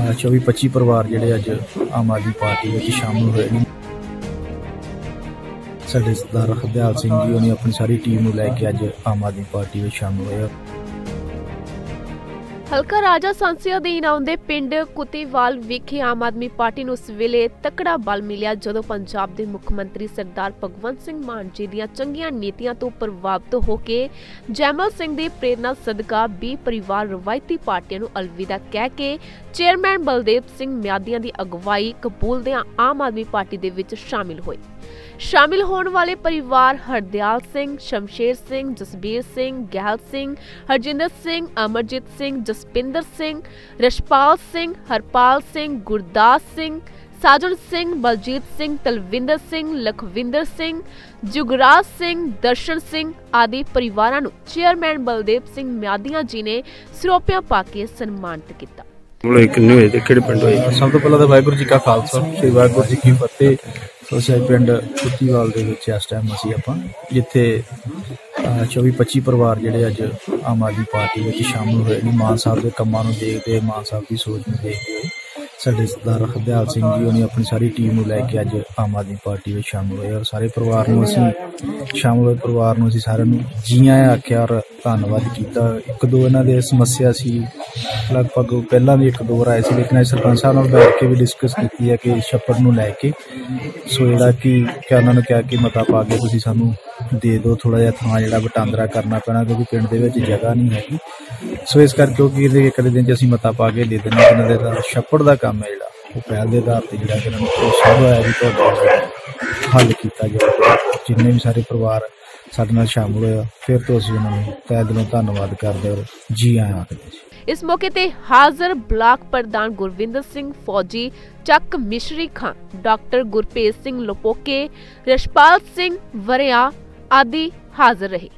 24 25 ਪਰਿਵਾਰ ਜਿਹੜੇ ਅੱਜ ਆਮ ਆਦਮੀ ਪਾਰਟੀ ਵਿੱਚ ਸ਼ਾਮਲ ਹੋਏ ਨੇ। ਸਾਡੇ ਸਰਦਾਰ ਹਰਦਿਆਲ ਸਿੰਘ ਜੀ, ਉਹਨੇ ਆਪਣੀ ਸਾਰੀ ਟੀਮ ਨੂੰ ਲੈ ਕੇ ਅੱਜ ਆਮ ਆਦਮੀ ਪਾਰਟੀ ਵਿੱਚ ਸ਼ਾਮਲ ਹੋਏ ਆ ਹਲਕਾ ਰਾਜਾ ਸੰਸਦੀ ਅਧੀਨ ਆਉਂਦੇ ਪਿੰਡ ਕੁਤੀਵਾਲ ਵਿਖੇ ਆਮ ਆਦਮੀ ਪਾਰਟੀ ਨੂੰ ਉਸ ਵੇਲੇ ਤਕੜਾ ਬਲ ਮਿਲਿਆ ਜਦੋਂ ਪੰਜਾਬ ਦੇ ਮੁੱਖ ਮੰਤਰੀ ਸਰਦਾਰ ਭਗਵੰਤ ਸਿੰਘ ਮਾਨ ਜੀ ਦੀਆਂ ਚੰਗੀਆਂ ਨੀਤੀਆਂ ਤੋਂ ਪ੍ਰਭਾਵਿਤ ਹੋ ਕੇ ਜੈਮਲ ਸਿੰਘ ਦੀ ਪ੍ਰੇਰਣਾ ਸਦਕਾ 20 ਪਰਿਵਾਰ ਰਵਾਇਤੀ ਪਾਰਟੀਆਂ ਨੂੰ ਅਲਵਿਦਾ ਕਹਿ ਕੇ ਚੇਅਰਮੈਨ ਬਲਦੇਵ ਸਿੰਘ ਮਿਆਦੀਆਂ ਦੀ ਅਗਵਾਈ ਕਬੂਲਦਿਆਂ ਆਮ ਆਦਮੀ ਪਾਰਟੀ ਦੇ ਵਿੱਚ ਸ਼ਾਮਿਲ ਹੋਏ। ਸ਼ਾਮਿਲ ਹੋਣ ਵਾਲੇ ਪਰਿਵਾਰ ਹਰਦਿਆਲ ਸਿੰਘ ਸ਼ਮਸ਼ੇਰ ਸਿੰਘ ਜਸਬੀਰ ਸਿੰਘ ਗਹਿਲ ਸਿੰਘ ਹਰਜਿੰਦਰ ਸਿੰਘ ਅਮਰਜੀਤ ਸਿੰਘ ਜਸਪਿੰਦਰ ਸਿੰਘ ਰਸ਼ਪਾਲ ਸਿੰਘ ਹਰਪਾਲ ਸਿੰਘ ਗੁਰਦਾਸ ਸਿੰਘ ਸਾਜਨ ਸਿੰਘ ਬਲਜੀਤ ਸਿੰਘ ਤਲਵਿੰਦਰ ਸਿੰਘ ਲਖਵਿੰਦਰ ਸਿੰਘ ਜੁਗਰਾਜ ਸਿੰਘ ਦਰਸ਼ਨ ਸਿੰਘ ਆਦਿ ਪਰਿਵਾਰਾਂ ਨੂੰ ਚੇਅਰਮੈਨ ਬਲਦੇਵ ਸਿੰਘ ਮਿਆਦੀਆਂ ਜੀ ਨੇ ਸਰੋਪਿਆਂ ਪਾ ਕੇ ਸਨਮਾਨਿਤ ਕੀਤਾ। ਮਤਲਬ ਕਿੰਨੇ ਹੋਏ ਤੇ ਕਿਹੜੇ ਪਿੰਡ ਹੋਏ? ਸਭ ਤੋਂ ਪਹਿਲਾਂ ਤਾਂ ਵਾਹਿਗੁਰੂ ਜੀ ਕਾ ਖਾਲਸਾ ਸ੍ਰੀ ਵਾਹਿਗੁਰੂ ਜੀ ਕੀ ਫਤਿਹ। ਸੋ ਅਸੀਂ ਪਿੰਡ ਕੁੱਤੀਵਾਲ ਦੇ ਵਿੱਚ ਇਸ ਟਾਈਮ ਅਸੀਂ ਆਪਾਂ, ਜਿੱਥੇ 24 25 ਪਰਿਵਾਰ ਜਿਹੜੇ ਅੱਜ ਆਮ ਆਦਮੀ ਪਾਰਟੀ ਵਿੱਚ ਸ਼ਾਮਲ ਹੋਏ ਨੇ। ਮਾਨ ਸਾਹਿਬ ਦੇ ਕੰਮਾਂ ਨੂੰ ਦੇਖਦੇ ਮਾਨ ਸਾਹਿਬ ਦੀ ਸੋਚ ਨੂੰ ਦੇਖਦੇ ਹੋਏ, ਸਾਡੇ ਸਰਦਾਰ ਹਰਦਿਆਲ ਸਿੰਘ ਜੀ ਉਹਨੇ ਆਪਣੀ ਸਾਰੀ ਟੀਮ ਨੂੰ ਲੈ ਕੇ ਅੱਜ ਆਮ ਆਦਮੀ ਪਾਰਟੀ ਵਿੱਚ ਸ਼ਾਮਲ ਹੋਏ ਔਰ ਸਾਰੇ ਪਰਿਵਾਰ ਨੂੰ ਅਸੀਂ, ਸ਼ਾਮਲ ਹੋਏ ਪਰਿਵਾਰ ਨੂੰ ਅਸੀਂ ਸਾਰਿਆਂ ਨੂੰ ਜੀ ਆਇਆਂ ਆਖਿਆ ਔਰ ਧੰਨਵਾਦ ਕੀਤਾ। ਇੱਕ ਦੋ ਇਹਨਾਂ ਦੇ ਸਮੱਸਿਆ ਸੀ ਲਗਭਗ ਪਹਿਲਾਂ ਵੀ ਇੱਕ ਦੋ ਵਾਰ ਆਏ ਸੀ, ਲੇਕਿਨ ਅੱਜ ਸਰਪੰਚ ਸਾਹਿਬ ਨਾਲ ਬੈਠ ਕੇ ਵੀ ਡਿਸਕਸ ਕੀਤੀ ਹੈ ਕਿ ਛੱਪੜ ਨੂੰ ਲੈ ਕੇ। ਸੋ ਜਿਹੜਾ ਕਿ ਕਿ ਉਹਨਾਂ ਨੂੰ ਕਿਹਾ ਕਿ ਮਤਾ ਪਾ ਕੇ ਤੁਸੀਂ ਸਾਨੂੰ ਦੇ ਦਿਓ ਥੋੜਾ ਜਿਹਾ ਥਾਂ ਜਿਹੜਾ ਵਟਾਂਦਰਾ ਕਰਨਾ ਪੈਣਾ, ਕਿਉਂਕਿ ਪਿੰਡ ਦੇ ਵਿੱਚ ਜਗ੍ਹਾ ਨਹੀਂ ਹੈਗੀ। ਸੋ ਇਸ ਕਰਕੇ ਉਹ ਕੀ ਇੱਕ ਦਿਨ ਚ ਅਸੀਂ ਮਤਾ ਪਾ ਕੇ ਦੇ ਦਿੰਦੇ ਹਾਂ ਇਹਨਾਂ ਦੇ ਨਾਲ ਛੱਪੜ ਦਾ ਕੰਮ ਹੈ ਜਿਹੜਾ, ਉਹ ਪਹਿਲ ਦੇ ਆਧਾਰ ਤੇ ਜਿਹੜਾ ਕਿ ਇਹਨਾਂ ਨੂੰ ਭਰੋਸਾ ਹੋਇਆ ਵੀ ਤੁਹਾਡਾ ਹੱਲ ਕੀਤਾ ਜਾਊਗਾ ਜਿੰਨੇ ਵੀ ਸਾਰੇ ਪਰਿਵਾਰ ਸਾਡੇ ਨਾਲ ਸ਼ਾਮਲ ਹੋਇਆ ਫਿਰ ਤੋਂ ਅਸੀਂ ਉਹਨਾਂ ਨੂੰ ਤਹਿ ਦਿਲੋਂ ਧੰਨਵਾਦ ਕਰਦੇ ਹਾਂ ਜੀ ਆਇਆਂ ਆਖਦੇ ਇਸ ਮੌਕੇ ਤੇ ਹਾਜ਼ਰ ਬਲਾਕ ਪ੍ਰਧਾਨ ਗੁਰਵਿੰਦਰ ਸਿੰਘ ਫੌਜੀ, ਚੱਕ ਮਿਸ਼ਰੀ ਖਾਨ ਡਾਕਟਰ ਗੁਰਪ੍ਰੀਤ ਸਿੰਘ ਲੋਪੋਕੇ, ਰਸ਼ਪਾਲ ਸਿੰਘ ਵਰਿਆ ਆਦਿ ਹਾਜ਼ਰ ਰਹੇ।